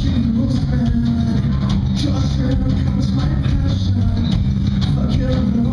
Just here comes my passion. Forgiveness.